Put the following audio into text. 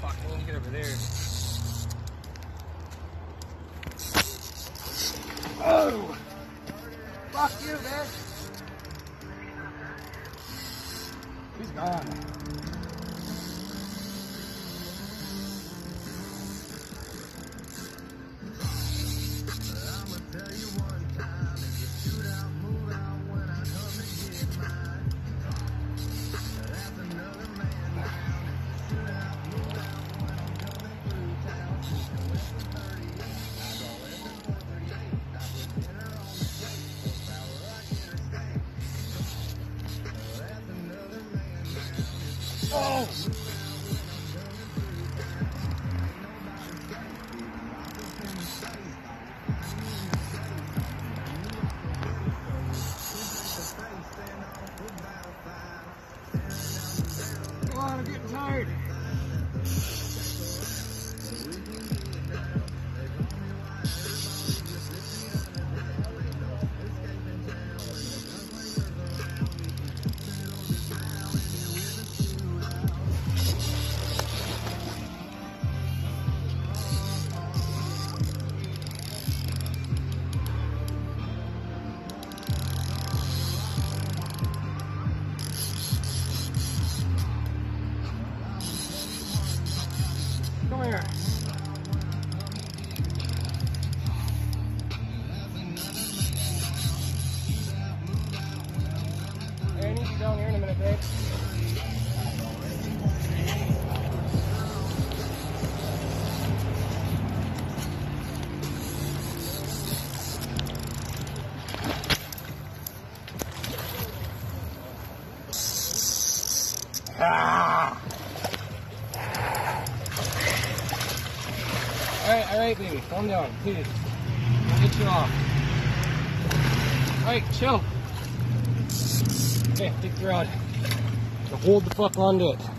Fuck, won't get over there. Oh! Fuck you, bitch! He's gone. Oh! I'm getting tired. Come here. I need you down here in a minute, babe. Ah! Alright, alright, baby. Calm down, please. I'll get you off. Alright, chill. Okay, take the rod. Hold the fuck onto it.